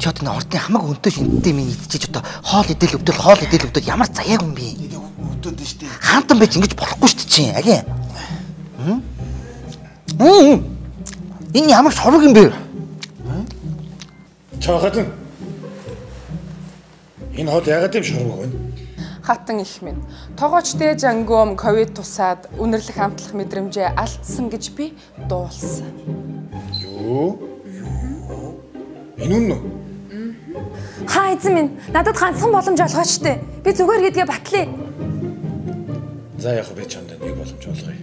Чи одоо энэ ордын хамаг өнтөө шинттэй минь идчихэж одоо хоол идэл өвдөл хоол идэл өвдөл ямар заяаг юм бэ? Өдөөд нь штэ. Хаантан байж ингэж болохгүй шүү дээ чи. Аги. Хм. Энэ ямар шорог юм бэ? Чаахад энэ хоол ягаад юм шорвог вэ? Хатан их минь. Тогоочтэй жангуум ковид тусаад үнэрлэх амтлах мэдрэмжээ алдсан гэж би дуулсан. Юу? Энэ үнэн үү? Хаа эзэн минь надад ганцхан боломж олгооч штэ. Би зүгээр гэдгээ батлая. За яг би чамд нэг боломж олгоё.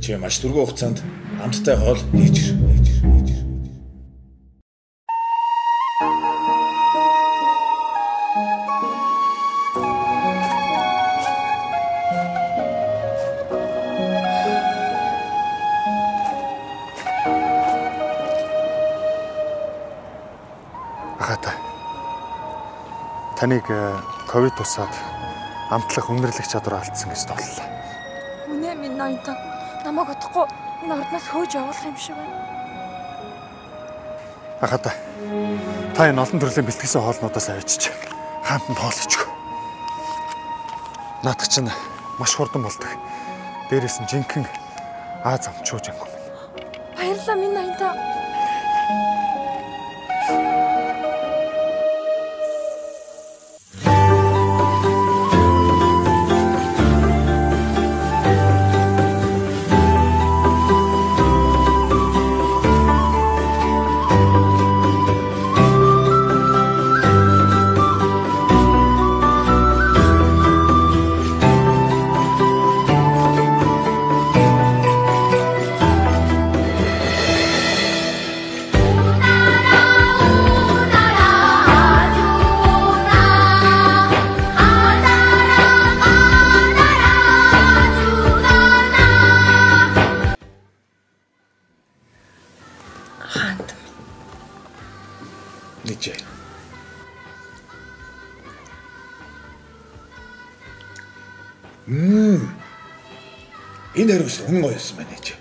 Чи маш дөрвөн хугацаанд амттай хоол нээж ир, Таныг э, ковид тусаад амтлах үнэрлэх чадвар алдсан гэж толлоо. Үнэ минь ноёнтон. Намайг утахгүй энэ ордноос хөөж явуулах юм шиг байна. Ахата. Та энэ олон төрлийн бэлтгэсэн хоолнуудаас авчиж хоол ичгүү. Наадах чинь маш хурдан болдог. Дээрээс нь жинхэнэ Аз амчууж ангам. Баярлалаа минь ноёнтон. Нээжээ. Мм. Энэ хариус үнэн гоё юм байна нээжээ.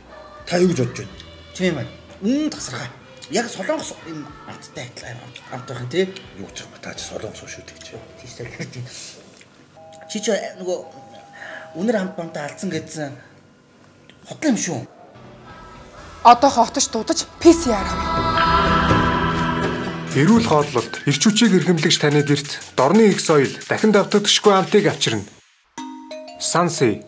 Та юу гэж бодож байна? Тийм байна. Үнэн тасархай. Яг солонгос энэ амттай адилхан амт байх нь тий. Юу гэж байгаа та ч солонгос шүү дээ чи. Тийм. Чи ч нөгөө үнэр амт бамтаа алдсан гэдсэн хотлоо юм шүү. Одоо хотож дудаж PCR авъя. Эрүүл хооллолт эрч хүчийг эрхэмлэгч таны дэрт дорны их соёл дахин давтагдшгүй амтыг авчирна. Санси